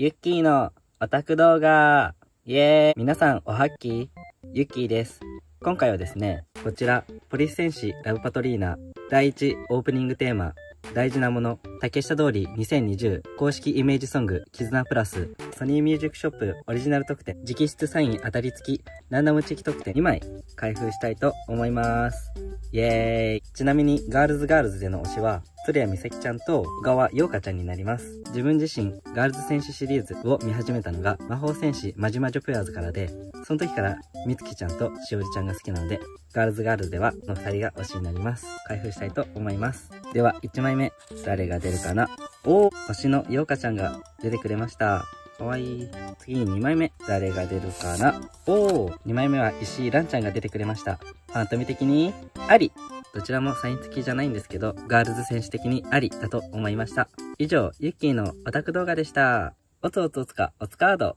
ユッキーのオタク動画。イエーイ。皆さんおはっきユッキーです。今回はですね、こちら、ポリス戦士ラブパトリーナ。第1オープニングテーマ、大事なもの、竹下通り2020公式イメージソング、絆プラス、ソニーミュージックショップオリジナル特典、直筆サイン当たり付き、ランダムチェキ特典2枚開封したいと思います。イエーイちなみに、ガールズガールズでの推しは、鶴屋美咲ちゃんと小川陽香ちゃんになります。自分自身、ガールズ戦士シリーズを見始めたのが、魔法戦士マジマジョピュアーズからで、その時から、みつきちゃんとしおりちゃんが好きなので、ガールズガールズでは、この二人が推しになります。開封したいと思います。では、1枚目、誰が出るかな？おー、推しの陽香ちゃんが出てくれました。かわいい。次に2枚目、誰が出るかなおー、2枚目は石井蘭ちゃんが出てくれました。ファントミ的に、ありどちらもサイン付きじゃないんですけど、ガールズ選手的にありだと思いました。以上、ユッキーのオタク動画でした。おつおつおつか、おつカード。